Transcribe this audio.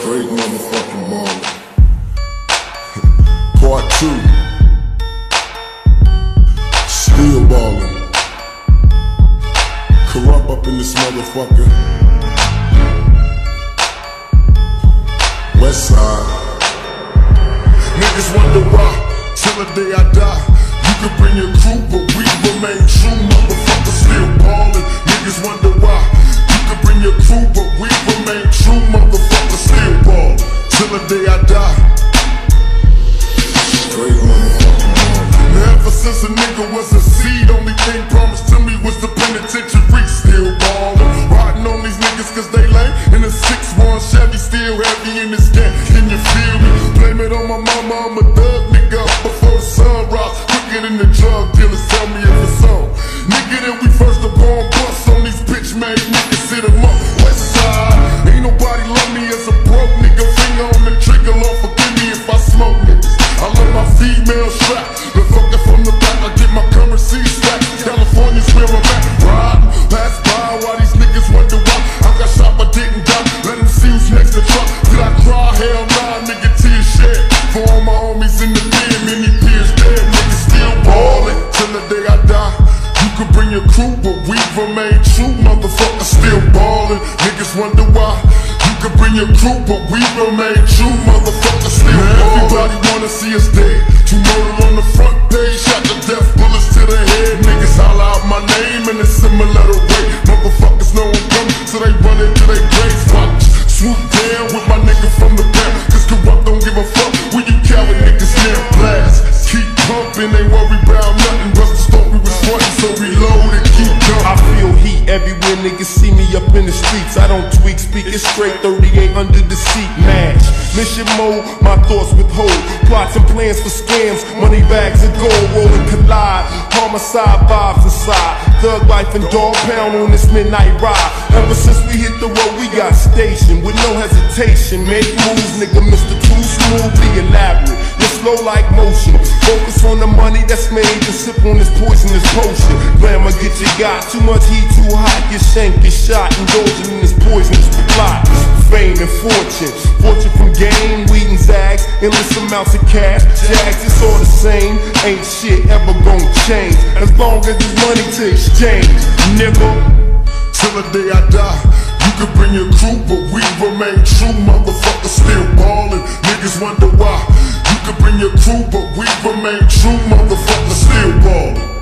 Straight motherfucking baller. Part two. Still ballin'. Kurupt up in this motherfucker. West side. Niggas wonder why, till the day I die. You could bring your crew, but we remain true. Motherfucker still ballin'. Niggas wonder why. You could bring your crew, but since a nigga was a seed, only thing promised to me was the penitentiary. Still ballin'. Riding on these niggas cause they lame. In a 6-1 Chevy, still heavy in this game. Can you feel me? Blame it on my mama, I'm a thug nigga. Before the sun rise, quicker than the drug dealers. Tell me if it's on. Nigga, then we first born bust on these bitch made niggas. Sit 'em up, west Did I cry? Hell nah, nigga, tears shed. For all my homies in the pen, many peers dead. Niggas still ballin' till the day I die. You could bring your crew, but we remain true. Motherfucker still ballin'. Niggas wonder why. You could bring your crew, but we remain true. Motherfucker still ballin'. Everybody wanna see us dead. Two murder on the front page, shot the death bullets to the head. Niggas holler out my name in a similar way. Motherfuckers know I'm coming, so they run into their graves. Watch, swoop down don't tweak, speak straight. 38 under the seat, match. Mission mode, my thoughts withhold. Plots and plans for scams, money bags of gold, rolling collide. Homicide vibes inside. Thug life and Dogg Pound on this midnight ride. Ever since we hit the road, we got stationed with no hesitation. Make moves, nigga, slow like motion. Focus on the money that's made and sip on this poisonous potion. Glamour get you got too much heat, too hot. Get shanked, get shot, indulging in this poisonous plot. Fame and fortune, fortune from game, weed and zags, endless amounts of cash. Jags, it's all the same. Ain't shit ever gonna change as long as there's money to exchange, nigga. Till the day I die. You could bring your crew, but we remain true. Motherfucker still ballin'. Niggas wonder why. Bring your crew, but we remain true. Motherfucker still ballin'.